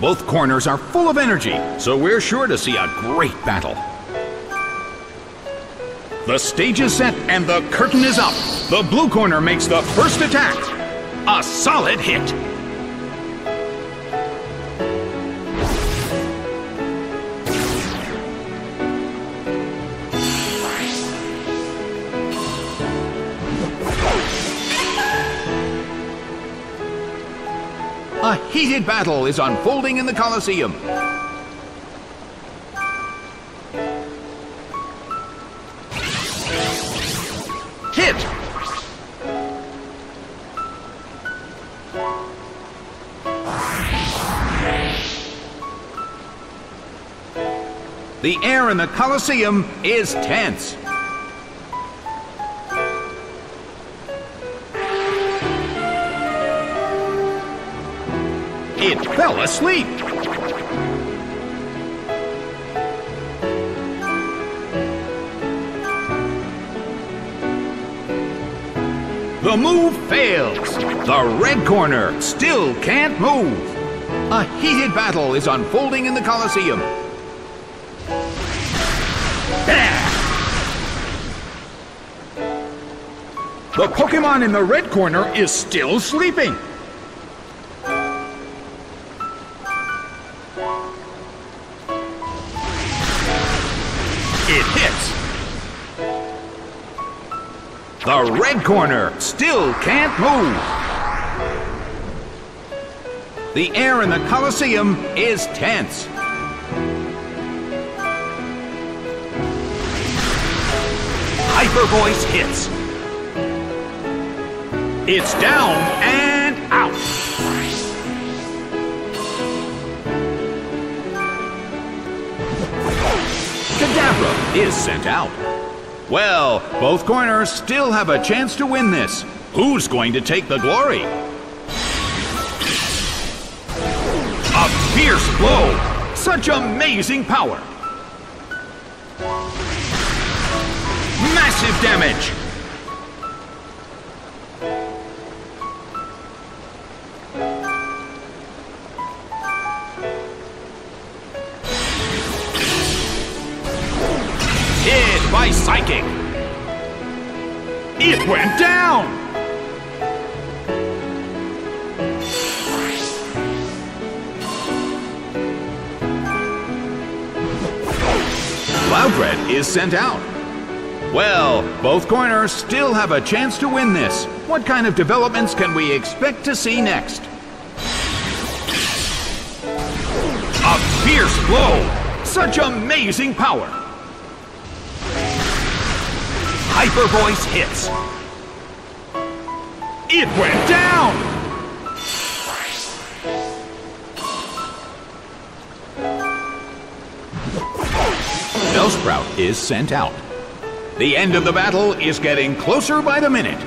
Both corners are full of energy, so we're sure to see a great battle. The stage is set and the curtain is up. The blue corner makes the first attack. A solid hit. A heated battle is unfolding in the Colosseum. Hit! The air in the Colosseum is tense. It fell asleep. The move fails. The red corner still can't move. A heated battle is unfolding in the Colosseum. The Pokemon in the red corner is still sleeping. The red corner still can't move. The air in the Colosseum is tense. Hyper Voice hits. It's down and out. Kadabra is sent out. Well, both corners still have a chance to win this. Who's going to take the glory? A fierce blow! Such amazing power! Massive damage! It went down! Loudred is sent out. Well, both corners still have a chance to win this. What kind of developments can we expect to see next? A fierce blow! Such amazing power! Hyper Voice hits. It went down! Bellsprout is sent out. The end of the battle is getting closer by the minute.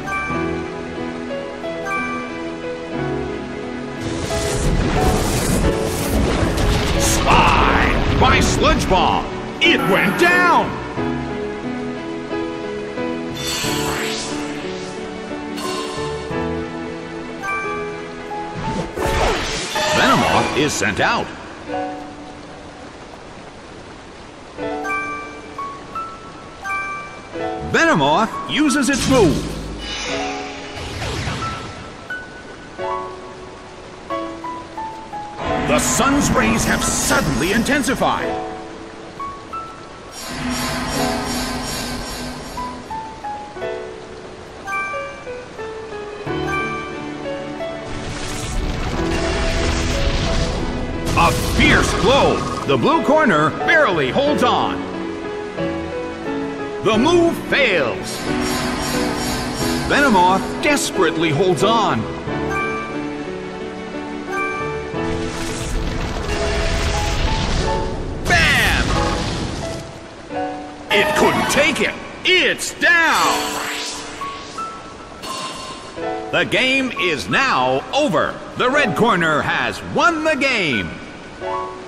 Slide by Sludge Bomb. It went down! Is sent out. Venomoth uses its move. The sun's rays have suddenly intensified. Fierce blow. The blue corner barely holds on. The move fails. Venomoth desperately holds on. Bam! It couldn't take it. It's down. The game is now over. The red corner has won the game. Thank you.